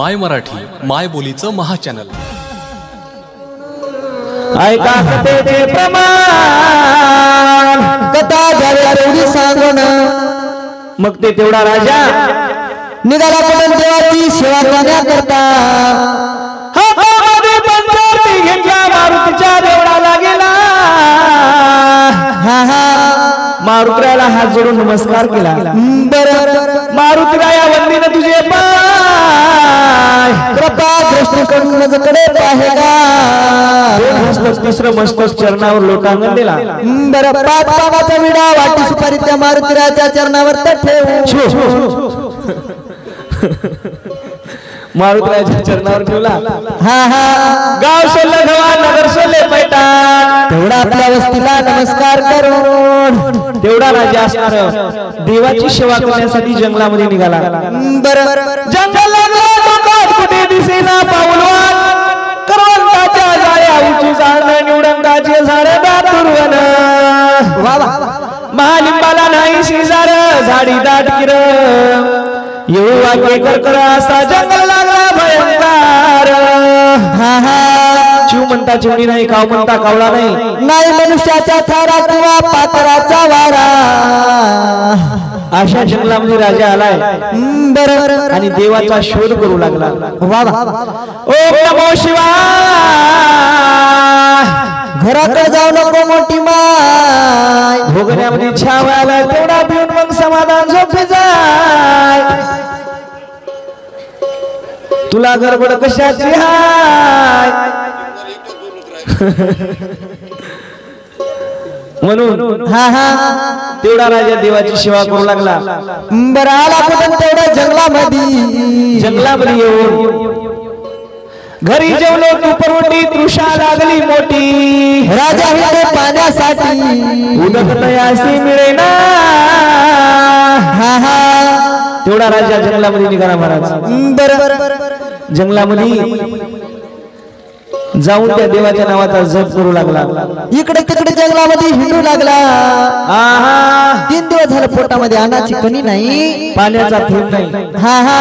माय मराठी माय बोलीचं महाचॅनल. ऐका कथेचे प्रमाण. कथा सांगून मग ते तेवढा राजा निघाला पण देवाची सेवा करण्याकरता. हातामध्ये पंचारती मारुतीच्या देवळाला गेला. हा हा. मारुतीला हात जोडून नमस्कार केला. बर. मारुतीराया वंदीन तुझे पाय. कृपा दृष्टीकडून माझ्याकडे पाहे दोन का तिसरं मस्तक चरणावर लोटांगण दिला. बर पाच पानाचा विडा वाटी सुपारी त्या मारुतीराच्या चरणावर तर ठेवू. मारुतीरायाच्या चरणावर ठेवला. हा हा. गाव सोडलं गवा नगर सोडले पैठण. तेवढा आपल्या वस्तीला नमस्कार करून. तेवढा राजा असणार. देवाची सेवा करण्यासाठी जंगलामध्ये निघाला. बर. जंगल कुठे दिसेना पाऊलवान करवंताच्या जाया उची झाड निवडंगाचे झाड दातुरवन महालिंबाला नाही शेजार झाडी दाट किर. येऊ वाक्य करकर असा जंगल लागला भयंकर. हा हा. चिव म्हणता चिवणी नाही काव म्हणता कावळा नाही. नाही मनुष्याचा थारा किंवा पात्राचा वारा. अशा जंगलामध्ये राजा आलाय. बर आणि देवाचा शोध करू लागला. वा वा ओम नमो शिवाय. घरात जाऊ नको मोठी माय. भोगण्यामध्ये छावायला तेवढा पिऊन मग समाधान झोपे जाय. तुला गडबड कशाची हाय? म्हणून हा हा तेवढा राजा देवाची सेवा करू लागला. बर आला कुठं तेवढ्या जंगलामध्ये? जंगलामध्ये येऊन. घरी जेवलो दुपरवटी तृषा लागली मोठी. राजा हिंदे पाण्यासाठी. उदक तयासी मिळेना. हा हा. तेवढा राजा जंगलामध्ये निघाला महाराज. बर. जंगलामध्ये जाऊन त्या देवाच्या नावाचा जप करू लागला. इकडे तिकडे जंगलामध्ये हिंडू लागला. आहा. तीन दिवस झालं पोटामध्ये अन्नाची कणी नाही. पाण्याचा थेंब नाही. हा हा.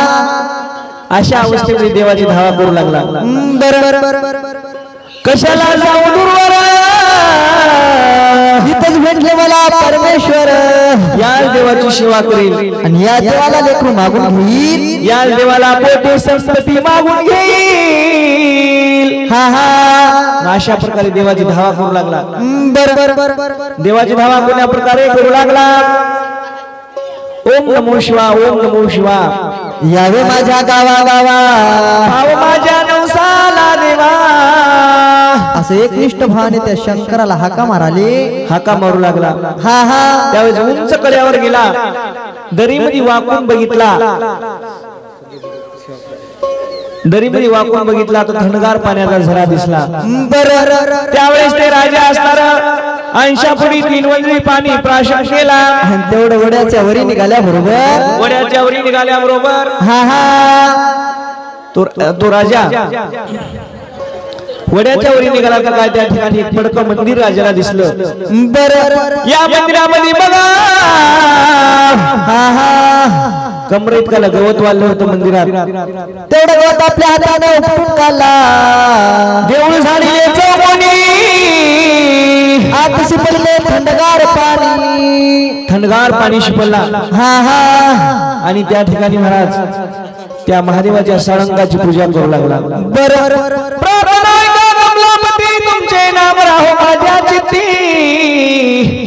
अशा अवस्थेमध्ये देवाची धावा करू लागला. बर कशाला जाऊ दूरवर? इथंच भेटले मला परमेश्वर. या देवाची सेवा करील आणि या देवाला लेकरू मागून घेईल या देवाला पोटे संस्कृती मागून घेईल हा हा. अशा प्रकारे देवाची धावा करू लागला. बर देवाची धावा कोण्या प्रकारे करू लागला? ओम नमो शिवा ओम नमो शिवा. यावे माझ्या गावा गावा. भाव माझ्या नवसाला देवा. असं एकनिष्ठ भावाने त्या शंकराला हाका माराले. हाका मारू लागला. हा हा. त्यावेळेस उंच कड्यावर गेला. दरीमध्ये वाकून बघितला. दरीमध्ये वाकून बघितला तर थंडगार पाण्याचा झरा दिसला. बर. त्यावेळेस ते राजा असणार ऐंशापुढी तीन वंजळी पाणी प्राशन केला. तेवढं वड्याच्या वरी निघाल्या बरोबर. वड्याच्या वरी निघाल्याबरोबर हा हा. तो तो राजा. वड्याच्या वरी निघाला का काय? त्या ठिकाणी एक पडकं मंदिर राजाला दिसलं. बर. या मंदिरामध्ये बघा. हा कमरेत काला गवत वाढलं होतं मंदिरात? तेवढं गवत आपल्या हाताने उपटून काढला. देऊळ झाडी चौकोनी आत शिपडले थंडगार पाणी. थंडगार पाणी शिपडला हा हा. आणि त्या ठिकाणी महाराज त्या महादेवाच्या साळंगाची पूजा करू लागला. बर. नाम राहो माझ्या चित्ती.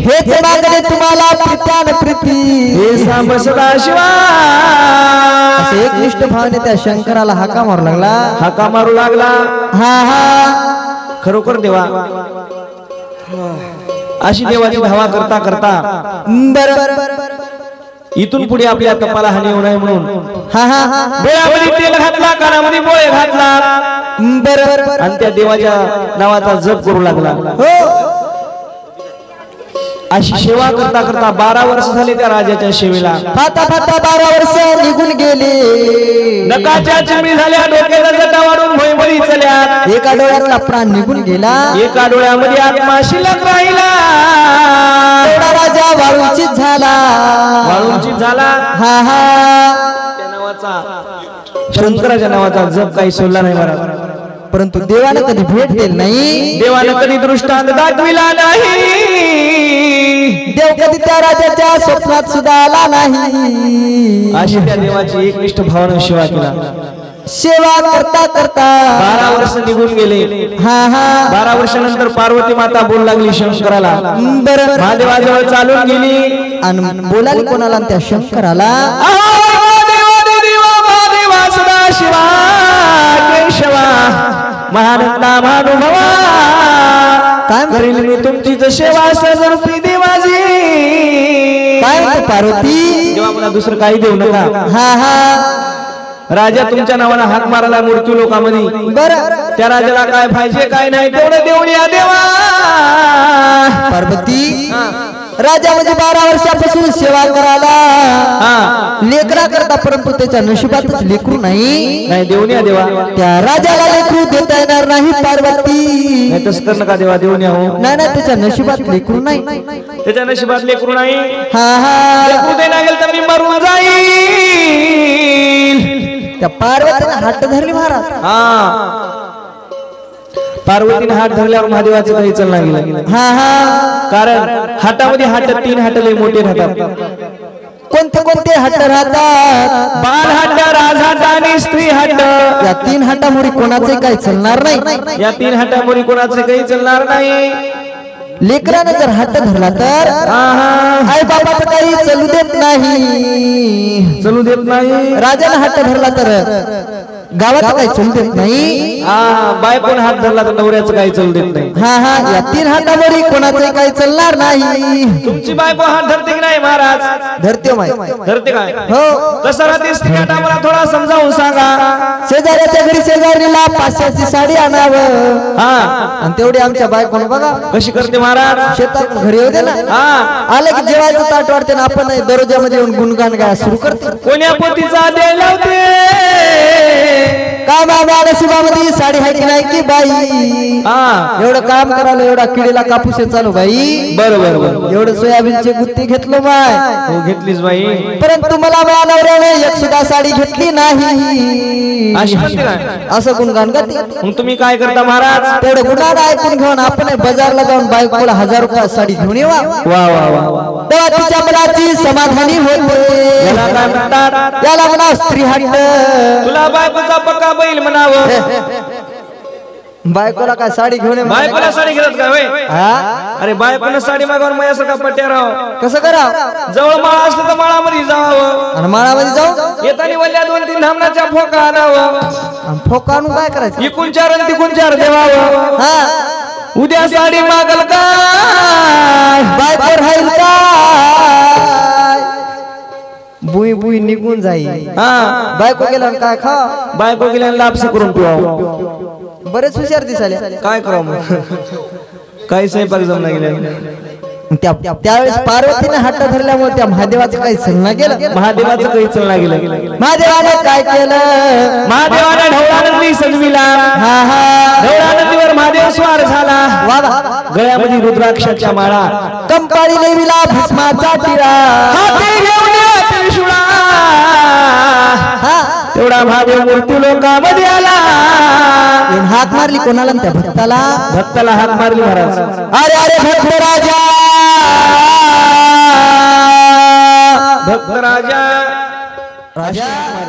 हेच मागणे तुम्हाला प्रीत्यान प्रीती. हे सांब सदा शिवा. असं एकनिष्ठ भावाने त्या शंकराला हाका मारू लागला. हाका मारू लागला. हा हा. खरोखर देवा. अशी देवाची धावा करता करता बर. इथून पुढे आपल्या तपाला हानी होऊ नये म्हणून. हा हा हा. डोळ्यामध्ये तेल घातला कानामध्ये बोळे घातला. बर आणि त्या देवाच्या नावाचा जप करू लागला. हो. अशी सेवा करता करता बारा वर्ष झाली त्या राजाच्या सेवेला. फाता फाता बारा वर्ष निघून गेले. नकाच्या चिमणी झाल्या डोक्याला जटा वाढून भोईभरी चल्या एका डोळ्यातला प्राण निघून गेला. एका डोळ्यामध्ये आत्मा शिल्लक राहिला. राजा वाळूंचित झाला. वाळूंची झाला. हा हा. त्या नावाचा शंकराच्या नावाचा जप काही सोडला नाही महाराज परंतु देवानं कधी भेट दिली नाही. देवानं कधी दृष्टांत दाखविला नाही. देव कधी त्या राजाच्या स्वप्नात सुद्धा आला नाही. अशी त्या देवाची एकनिष्ठ भावना शिवा केला सेवा करता करता बारा वर्ष निघून गेले. हा हा. बारा वर्षानंतर पार्वती माता बोलू लागली शंकराला. बर. महादेवाजवळ चालून गेली. आणि बोलाली कोणाला त्या शंकराला? महानंदा महानुभवा काय करील मी तुमची सेवा सजरूपी देवाजी काय पार्वती मला दुसरं काही देऊ नका हा हा राजा तुमच्या नावानं हाक मारायला मृत्यू लोकांमध्ये बर त्या राजाला काय पाहिजे काय नाही तेवढं देऊन या देवा पार्वती राजा म्हणजे बारा वर्षापासून सेवा करायला. हा. लेकरा करता परंतु त्याच्या नशिबातच लेकरू नाही. नाही देऊन या देवा. त्या राजाला लेकरू देता येणार नाही पार्वती. नाही तसं कर नका देवा? देऊन या हो. नाही नाही त्याच्या नशिबात लेकरू नाही. त्याच्या नशिबात लेकरू नाही. हा हा. लेकरू तर मी मरून जाईल. त्या पार्वतीने हात धरली महाराज. हा. पार्वतीने हात धरल्यावर महादेवाचं काही चालणार गेलं हा हा. कारण हातामध्ये हात तीन हात लय मोठे राहतात. कोणते कोणते हट्ट राहतात? बाल हात राजहाट आणि स्त्री हाट या तीन हटामुळे कोणाचे काही चालणार नाही. या तीन हातामुळे कोणाचं काही चालणार नाही. लेकरानं जर हट्ट धरला तर? आई बाबाचं काही चालू देत नाही. चलू देत नाही. राजाला हट्ट धरला तर? गावाचं काही चालू देत नाही? हा बायकोन हात धरला तर नवऱ्याचं काही चालू देत नाही. हा हा या तीन हातामुळे कोणाचे काही चालणार नाही. तुमची बायको हात धरते की नाही महाराज? धरते माय. धरते काय? हो. कसं राहते मला थोडा समजावून सांगा. शेजाऱ्याच्या घरी शेजारीला पाचशेची साडी आणावं. हा. आणि तेवढी आमच्या बायकोनं बघा. कशी करते महाराज? शेतात घरी येऊ दे ना. हा. आलं की जेवायचं ताट वाटते ना आपण दरोज्यामध्ये येऊन गुणगान गाय सुरू करते. कोण्या पोतीचा द्यायला होते काय बाबा नशिबामध्ये साडी आहे की नाही की बाई? हा. एवढं काम करायला एवढा किडीला कापूस आहे चालू बाई. बरं बरं बरं एवढं सोयाबीनचे गुत्ती घेतलं बाय. हो घेतलीस बाई. परंतु मला माझ्या नवऱ्याने एक सुद्धा साडी घेतली नाही. अशी म्हणते काय? असं गुणगान गाते मग तुम्ही काय करता महाराज? तेवढं गुणाड ऐकून घेऊन आपण बाजारला जाऊन बायकोला हजार रुपये साडी घेऊन येवा. वा वा वा. तेव्हा तिच्या मनाची समाधानी होते. याला काय म्हणतात याला म्हणा स्त्री हट्ट. तुला बायकोचा पक्का बैल म्हणावं. बायकोला काय साडी घेऊन ये म्हणे. बायकोला साडी घेतात का होय? हा? अरे बायकोनं साडी मागावर माझ्यासारखा पट्ट्या राव कसं करा जवळ माळा असलं तर माळामध्ये जावं. आणि माळामध्ये जाऊ येतानी वल्ल्या दोन तीन धामणाच्या फोका आणावं. आणि फोका आणून काय करायचं? इकून चार आणि तिकून चार देवावं. हा. उद्या साडी मागल काय? बायको राहील काय? बुई बुई निघून जाईल हा. बायको गेला आणि काय खा बायको गेल्यानं लापसी करून पिवावं. बरेच हुशार दिसाले काय करावं मग? काही स्वयंपाक जमला गेल्या त्यावेळेस पार्वतीने हट्ट धरल्यामुळे त्या महादेवाचं काही सल्ला गेलं? महादेवाचं काही चलना गेलं. महादेवाने काय केलं? महादेवाने ढवळा नंदी सजविला. हा हा. ढवळा नंदीवर महादेव स्वार झाला. गळ्यामध्ये रुद्राक्षाच्या माळा. कंपाळी देवीला भस्माचा हाती. हा तेवढा महादेव मृत्यू लोकांमध्ये आला. हाक मारली कोणाला त्या भक्ताला? भक्ताला हात मारली महाराज. अरे अरे भक्त राजा. राजा. राजा.